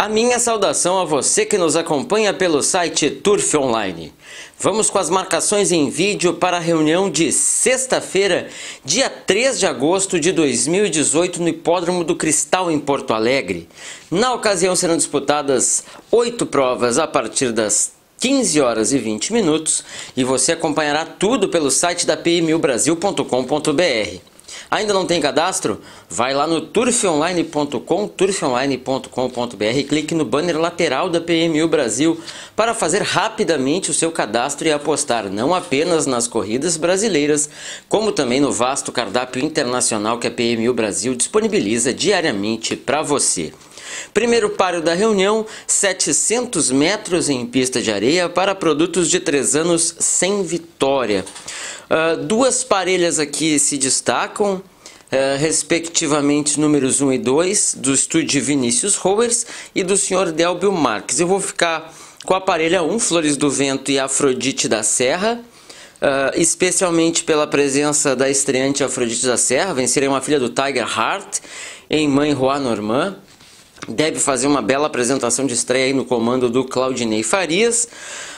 A minha saudação a você que nos acompanha pelo site Turf Online. Vamos com as marcações em vídeo para a reunião de sexta-feira, dia 3 de agosto de 2018, no Hipódromo do Cristal, em Porto Alegre. Na ocasião serão disputadas oito provas a partir das 15 horas e 20 minutos e você acompanhará tudo pelo site da pmilbrasil.com.br. Ainda não tem cadastro? Vai lá no turfonline.com, turfonline.com.br, clique no banner lateral da PMU Brasil para fazer rapidamente o seu cadastro e apostar não apenas nas corridas brasileiras, como também no vasto cardápio internacional que a PMU Brasil disponibiliza diariamente para você. Primeiro páreo da reunião, 700 metros em pista de areia para produtos de 3 anos sem vitória. Uh, duas parelhas aqui se destacam, uh, respectivamente números 1 e 2, do estúdio Vinícius Rowers e do Sr. Delbio Marques. Eu vou ficar com a parelha 1, Flores do Vento e Afrodite da Serra. Uh, especialmente pela presença da estreante Afrodite da Serra, vencerem uma filha do Tiger Heart em Mãe Juan Normand deve fazer uma bela apresentação de estreia aí no comando do Claudinei Farias.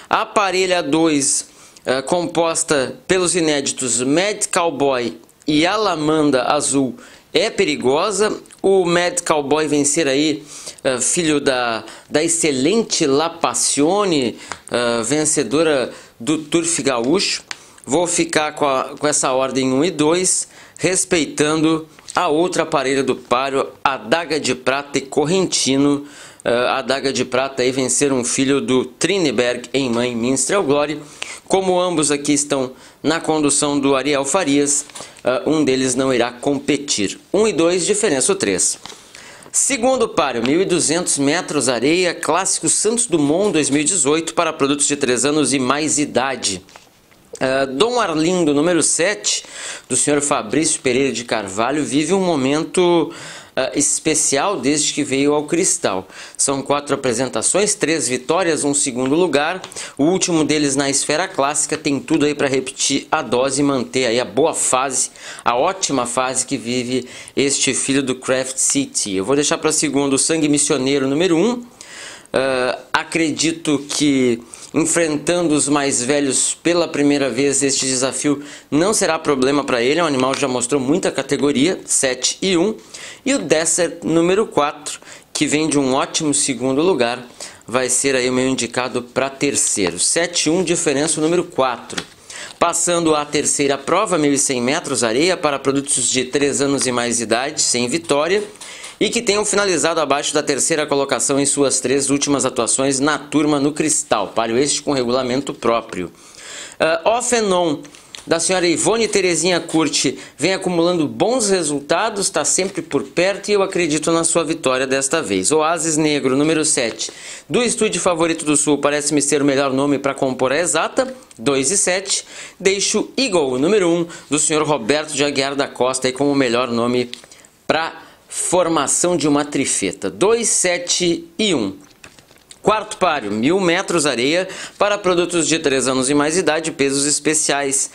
A parelha 2, é, composta pelos inéditos Mad Cowboy e Alamanda Azul, é perigosa. O Mad Cowboy vencer aí, é, filho da, da excelente La Passione, é, vencedora do Turf Gaúcho. Vou ficar com, a, com essa ordem 1 e 2, respeitando a outra parelha do páreo, a daga de prata e correntino. Uh, a daga de prata aí vencer um filho do Trineberg em mãe Minstrel Glory. Como ambos aqui estão na condução do Ariel Farias, uh, um deles não irá competir. 1 um e 2, diferença 3. Segundo páreo, 1.200 metros areia, clássico Santos Dumont 2018 para produtos de 3 anos e mais idade. Uh, Dom Arlindo, número 7, do senhor Fabrício Pereira de Carvalho, vive um momento uh, especial desde que veio ao Cristal. São quatro apresentações, três vitórias, um segundo lugar. O último deles na esfera clássica tem tudo aí para repetir a dose e manter aí a boa fase, a ótima fase que vive este filho do Craft City. Eu vou deixar para segundo o Sangue Missioneiro, número 1. Um. Uh, acredito que enfrentando os mais velhos pela primeira vez, este desafio não será problema para ele. O animal já mostrou muita categoria, 7 e 1. E o Desert número 4, que vem de um ótimo segundo lugar, vai ser aí o meu indicado para terceiro. 7 e 1, diferença número 4. Passando à terceira prova, 1.100 metros areia para produtos de 3 anos e mais idade, sem vitória e que tenham finalizado abaixo da terceira colocação em suas três últimas atuações na turma no Cristal, páreo este com regulamento próprio. Uh, off and on, da senhora Ivone Terezinha Curti vem acumulando bons resultados, está sempre por perto e eu acredito na sua vitória desta vez. Oasis Negro, número 7, do estúdio Favorito do Sul, parece-me ser o melhor nome para compor a exata, 2 e 7. Deixo Eagle, número 1, do senhor Roberto de Aguiar da Costa, aí como o melhor nome para formação de uma trifeta. 2, 7 e 1. Quarto páreo, mil metros areia para produtos de 3 anos e mais idade, pesos especiais.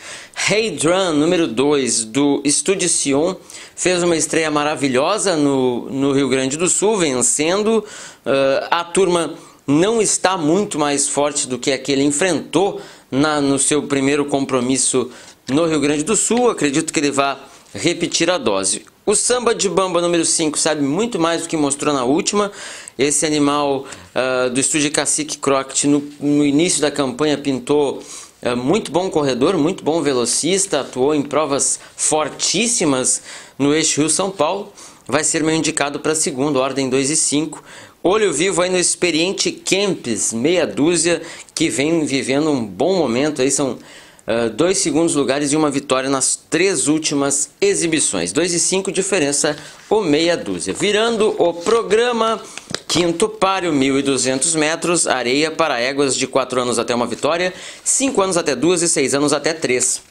Hey Drum, número 2, do Estúdio Sion, fez uma estreia maravilhosa no, no Rio Grande do Sul, vencendo. Uh, a turma não está muito mais forte do que a que ele enfrentou na, no seu primeiro compromisso no Rio Grande do Sul. Acredito que ele vai repetir a dose. O samba de bamba número 5 sabe muito mais do que mostrou na última. Esse animal uh, do estúdio Cacique Crockett no, no, início da campanha pintou uh, muito bom corredor, muito bom velocista, atuou em provas fortíssimas no eixo Rio-São Paulo. Vai ser meu indicado para segundo, ordem 2 e 5. Olho vivo aí no experiente Kempis, meia dúzia, que vem vivendo um bom momento aí, são uh, dois segundos lugares e uma vitória nas três últimas exibições. 2 e 5, diferença o meia dúzia. Virando o programa, quinto páreo, 1.200 metros, areia para éguas de 4 anos até uma vitória, 5 anos até 2 e 6 anos até 3. Uh,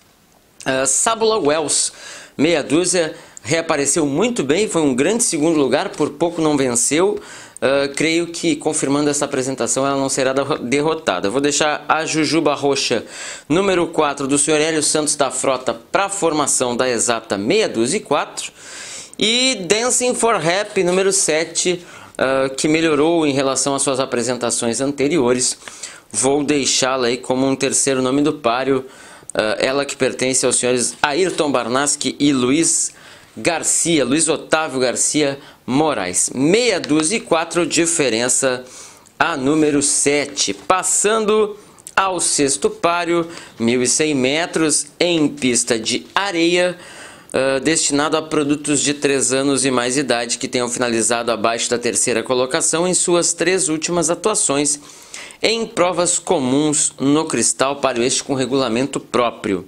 ah, Sabula Wells, meia dúzia, reapareceu muito bem, foi um grande segundo lugar, por pouco não venceu. Uh, creio que, confirmando essa apresentação, ela não será derrotada. Vou deixar a Jujuba Roxa, número 4, do Sr. Hélio Santos da Frota, para a formação da exata meia dúzia e 4. Dancing for Happy, número 7, uh, que melhorou em relação às suas apresentações anteriores. Vou deixá-la aí como um terceiro nome do páreo, uh, ela que pertence aos senhores Ayrton Barnaski e Luiz Garcia, Luiz Otávio Garcia Moraes. Meia dúzia e quatro, diferença a número 7. Passando ao sexto páreo, 1.100 metros em pista de areia, uh, destinado a produtos de 3 anos e mais idade que tenham finalizado abaixo da terceira colocação em suas três últimas atuações em provas comuns no cristal, páreo este com regulamento próprio.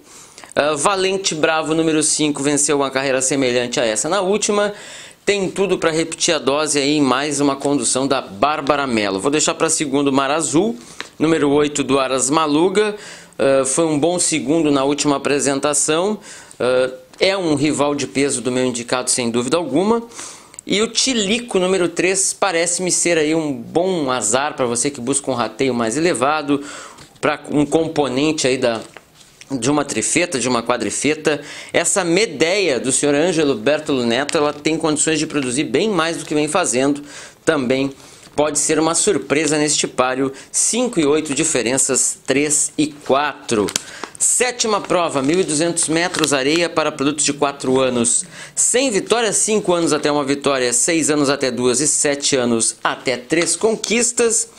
Uh, Valente Bravo, número 5, venceu uma carreira semelhante a essa na última. Tem tudo para repetir a dose aí em mais uma condução da Bárbara Mello. Vou deixar para segundo Mar Azul, número 8 do Aras Maluga. Uh, foi um bom segundo na última apresentação. Uh, é um rival de peso do meu indicado, sem dúvida alguma. E o Tilico número 3 parece-me ser aí um bom azar para você que busca um rateio mais elevado, para um componente aí da, de uma trifeta, de uma quadrifeta. Essa Medeia do senhor Ângelo Bertolo Neto, ela tem condições de produzir bem mais do que vem fazendo. Também pode ser uma surpresa neste páreo. 5 e 8 diferenças, 3 e 4. Sétima prova, 1.200 metros areia para produtos de 4 anos. 100 vitórias, 5 anos até uma vitória, 6 anos até 2 e 7 anos até 3 conquistas.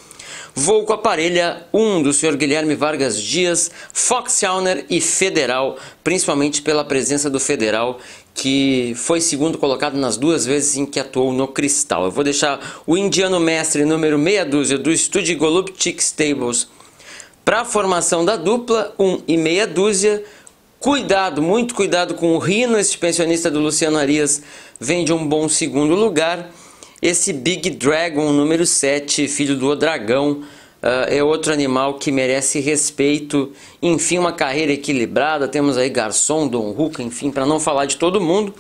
Voo com a parelha 1 do Sr. Guilherme Vargas Dias, Foxhauner e Federal, principalmente pela presença do Federal, que foi segundo colocado nas duas vezes em que atuou no Cristal. Eu vou deixar o indiano mestre número meia dúzia do estúdio Golubchik Stables para a formação da dupla, 1 um e meia dúzia. Cuidado, muito cuidado com o Rino, este pensionista do Luciano Arias vem de um bom segundo lugar. Esse Big Dragon número 7, filho do Dragão, uh, é outro animal que merece respeito. Enfim, uma carreira equilibrada. Temos aí Garçom, Don Huca, enfim, para não falar de todo mundo.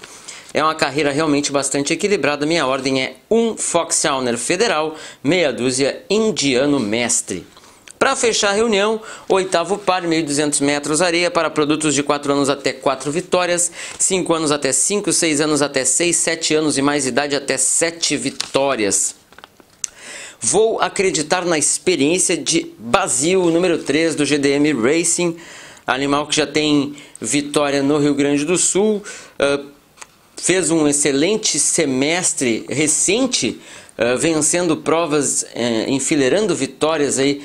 É uma carreira realmente bastante equilibrada. Minha ordem é um Foxhauner Federal, meia dúzia Indiano Mestre. Para fechar a reunião, oitavo par, 1.200 metros areia para produtos de 4 anos até 4 vitórias, 5 anos até 5, 6 anos até 6, 7 anos e mais idade até 7 vitórias. Vou acreditar na experiência de Basil, número 3 do GDM Racing, animal que já tem vitória no Rio Grande do Sul, uh, fez um excelente semestre recente, uh, vencendo provas, uh, enfileirando vitórias aí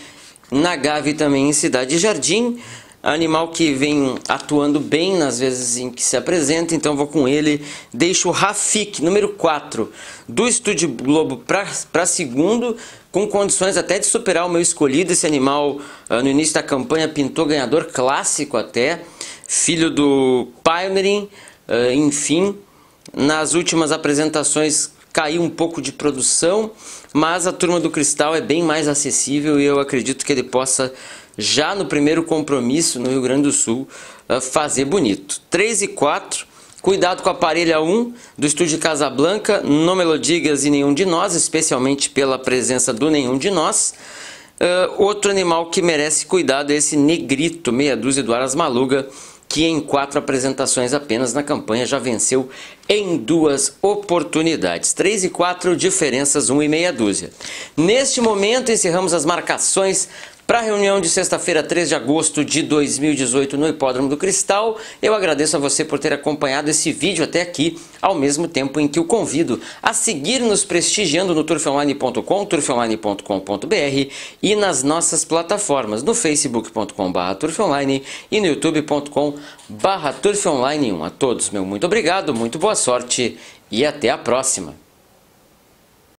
na Gávea também em Cidade Jardim, animal que vem atuando bem nas vezes em que se apresenta, então vou com ele. Deixo o Rafik, número 4, do Estúdio Globo para segundo, com condições até de superar o meu escolhido. Esse animal, uh, no início da campanha, pintou ganhador clássico até, filho do Pioneering, uh, enfim. Nas últimas apresentações caiu um pouco de produção, mas a turma do Cristal é bem mais acessível e eu acredito que ele possa, já no primeiro compromisso no Rio Grande do Sul, eh, fazer bonito. 3 e 4, cuidado com a parelha 1 do estúdio Casablanca, no Melodigas e Nenhum de Nós, especialmente pela presença do Nenhum de Nós. Uh, outro animal que merece cuidado é esse negrito, meia dúzia do Aras Maluga, que em quatro apresentações apenas na campanha já venceu em duas oportunidades. 3 e 4 diferenças, 1 um e meia dúzia. Neste momento encerramos as marcações para a reunião de sexta-feira, 3 de agosto de 2018 no Hipódromo do Cristal, eu agradeço a você por ter acompanhado esse vídeo até aqui, ao mesmo tempo em que o convido a seguir nos prestigiando no turfonline.com, turfonline.com.br e nas nossas plataformas, no facebook.com.br turfonline e no youtube.com.br turfonline1. A todos, meu muito obrigado, muito boa sorte e até a próxima!